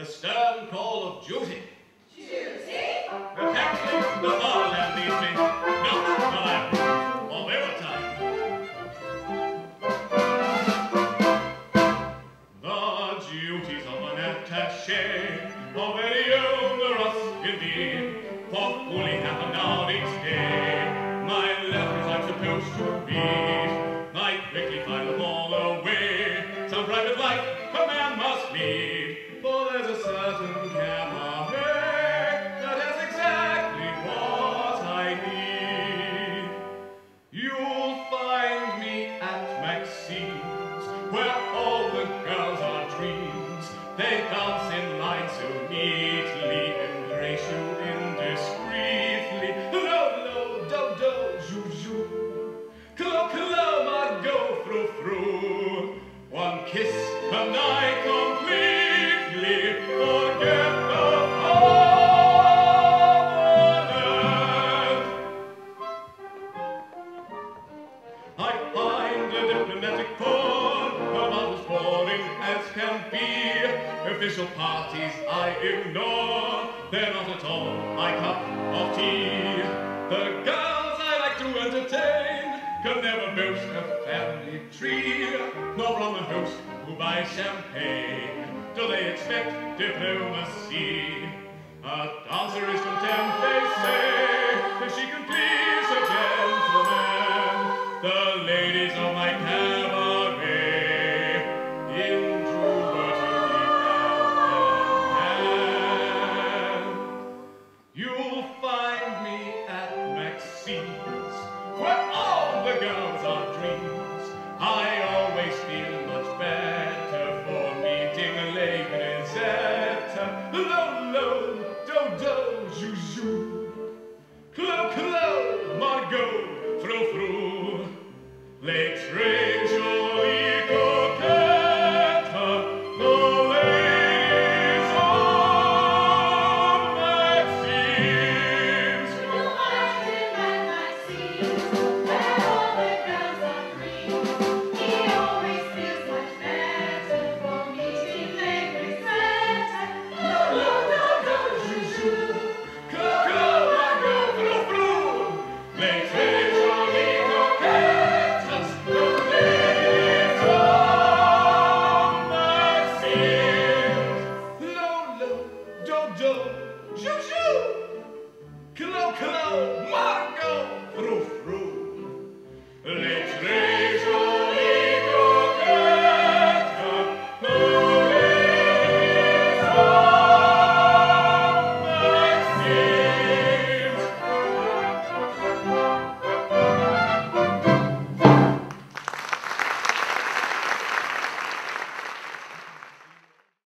the stern call of duty. Duty? The captain, the fatherland needs me. No, not I. Of overtime. The duties of an attaché are very onerous indeed, for fully half an hour each day. My letters I'm supposed to read. I quickly find them all away. Some private life a man must lead, where all the girls are dreams. They dance in line so neatly, embrace you indiscreetly. No, do, do, jou, jou. Clo, clo, go, through, through. One kiss, and I as can be. Official parties I ignore, they're not at all my cup of tea. The girls I like to entertain can never boast a family tree, nor from a host who buys champagne do they expect diplomacy. A dancer is content, they say, let's range treasures. my